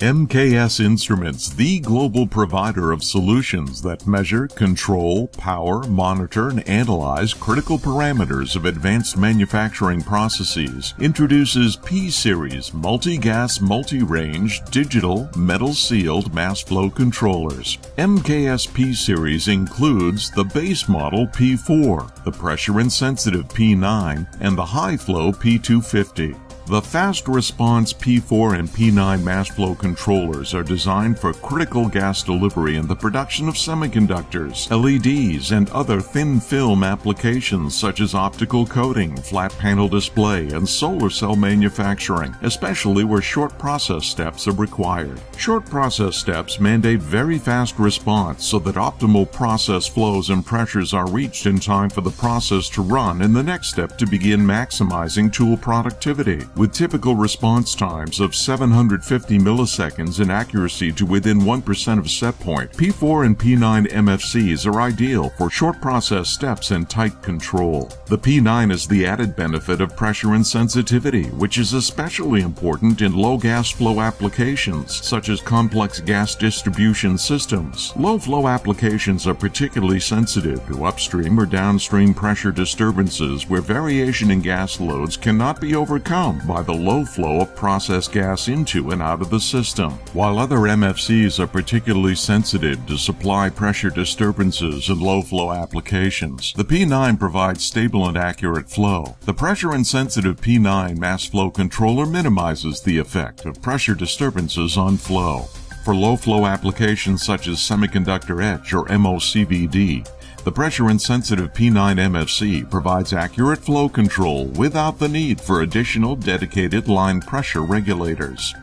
MKS Instruments, the global provider of solutions that measure, control, power, monitor, and analyze critical parameters of advanced manufacturing processes, introduces P-Series multi-gas, multi-range, digital, metal-sealed mass flow controllers. MKS P-Series includes the base model P4, the pressure-insensitive P9, and the high-flow P250. The fast response P4 and P9 mass flow controllers are designed for critical gas delivery in the production of semiconductors, LEDs, and other thin film applications such as optical coating, flat panel display, and solar cell manufacturing, especially where short process steps are required. Short process steps mandate very fast response so that optimal process flows and pressures are reached in time for the process to run and the next step to begin maximizing tool productivity with typical response times of 750 milliseconds and accuracy to within 1% of set point. P4 and P9 MFCs are ideal for short process steps and tight control. The P9 is the added benefit of pressure insensitivity, which is especially important in low gas flow applications, such as complex gas distribution systems. Low flow applications are particularly sensitive to upstream or downstream pressure disturbances where variation in gas loads cannot be overcome by the low flow of process gas into and out of the system. While other MFCs are particularly sensitive to supply pressure disturbances in low flow applications, the P9 provides stable and accurate flow. The pressure insensitive P9 mass flow controller minimizes the effect of pressure disturbances on flow. For low flow applications such as semiconductor etch or MOCVD, the pressure insensitive P9 MFC provides accurate flow control without the need for additional dedicated line pressure regulators.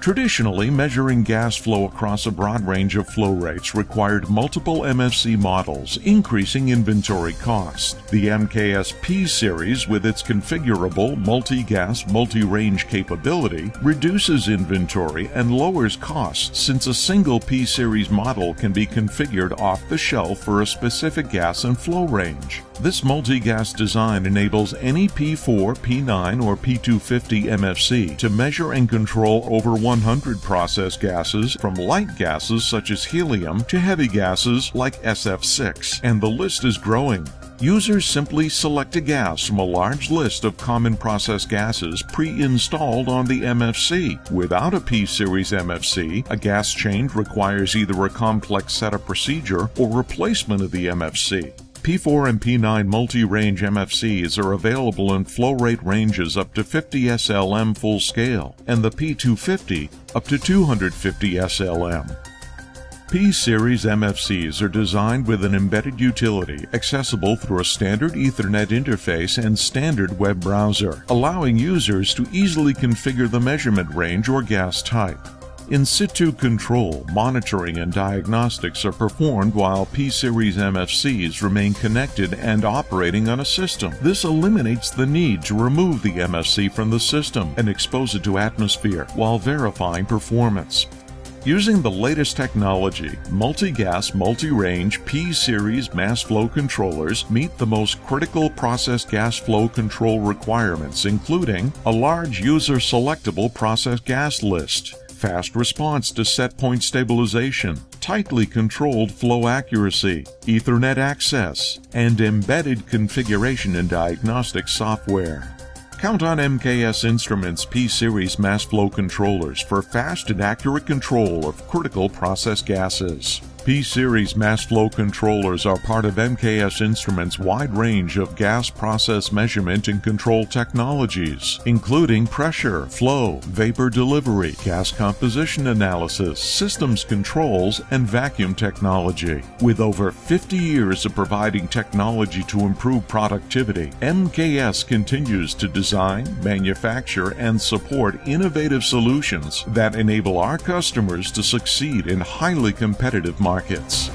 Traditionally, measuring gas flow across a broad range of flow rates required multiple MFC models, increasing inventory cost. The MKS P series, with its configurable multi-gas, multi-range capability, reduces inventory and lowers costs since a single P series model can be configured off the shelf for a specific gas and flow range. This multi-gas design enables any P4, P9, or P250 MFC to measure and control over 100 process gases from light gases such as helium to heavy gases like SF6, and the list is growing. Users simply select a gas from a large list of common process gases pre-installed on the MFC. Without a P-Series MFC, a gas change requires either a complex setup procedure or replacement of the MFC. P4 and P9 multi-range MFCs are available in flow rate ranges up to 50 SLM full scale, and the P250 up to 250 SLM. P-Series MFCs are designed with an embedded utility accessible through a standard Ethernet interface and standard web browser, allowing users to easily configure the measurement range or gas type. In situ control, monitoring, and diagnostics are performed while P Series MFCs remain connected and operating on a system. This eliminates the need to remove the MFC from the system and expose it to atmosphere while verifying performance. Using the latest technology, multi-gas, multi-range P-series mass flow controllers meet the most critical process gas flow control requirements, including a large user-selectable process gas list, fast response to set point stabilization, tightly controlled flow accuracy, Ethernet access, and embedded configuration and diagnostic software. Count on MKS Instruments P Series mass flow controllers for fast and accurate control of critical process gases. P Series mass flow controllers are part of MKS Instruments' wide range of gas process measurement and control technologies, including pressure, flow, vapor delivery, gas composition analysis, systems controls, and vacuum technology. With over 50 years of providing technology to improve productivity, MKS continues to design, manufacture, and support innovative solutions that enable our customers to succeed in highly competitive markets.